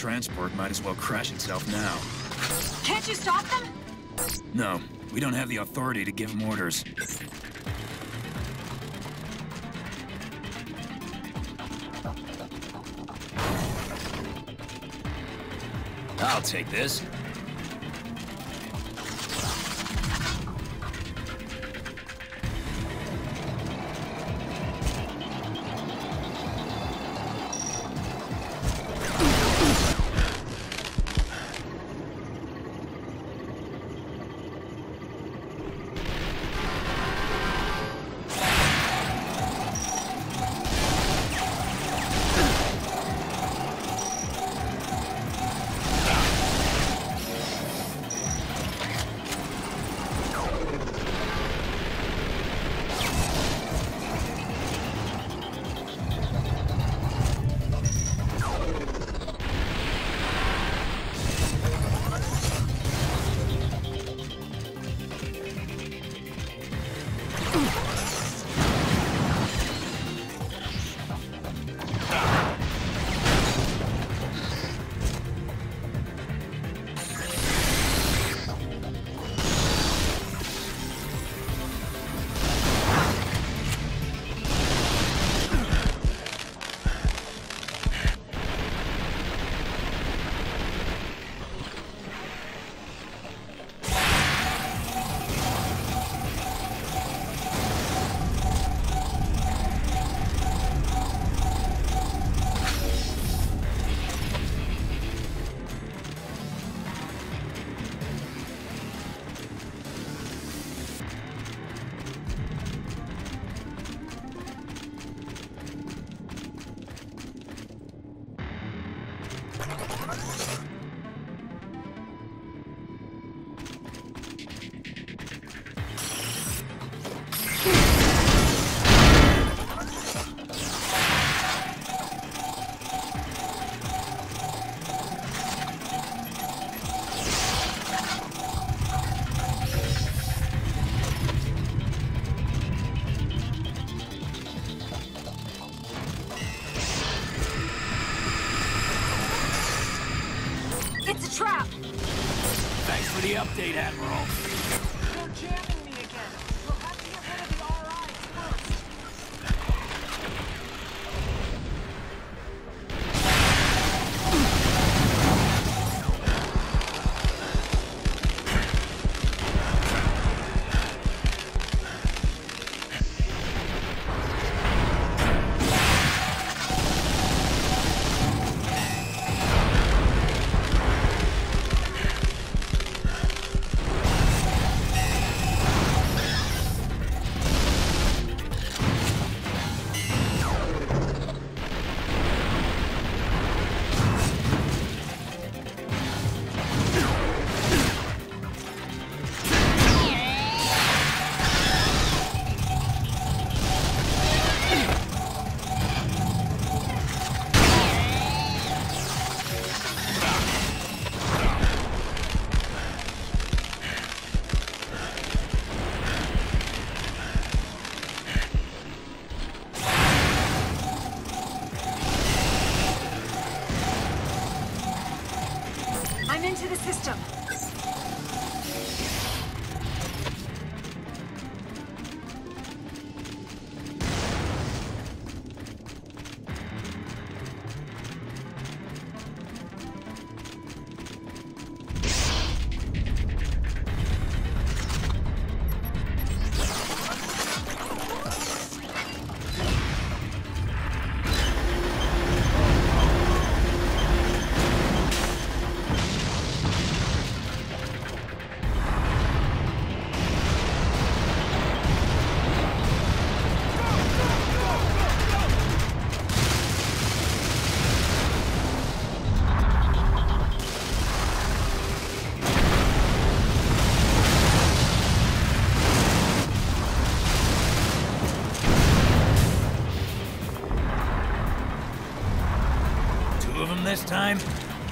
transport might as well crash itself now. Can't you stop them? No, we don't have the authority to give them orders. I'll take this.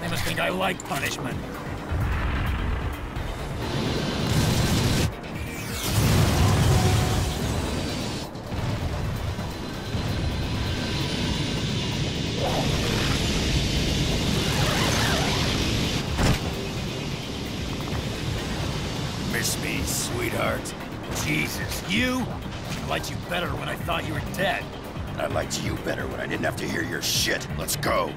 They must think I like punishment. Miss me, sweetheart. Jesus, you? I liked you better when I thought you were dead. I liked you better when I didn't have to hear your shit. Let's go.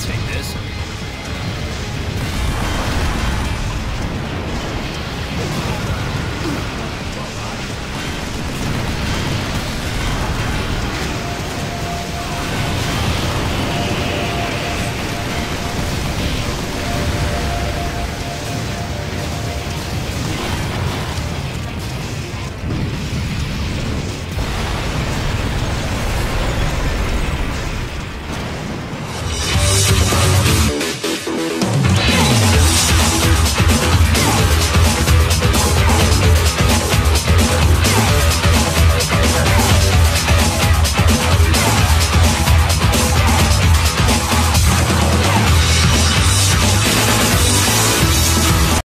Take this.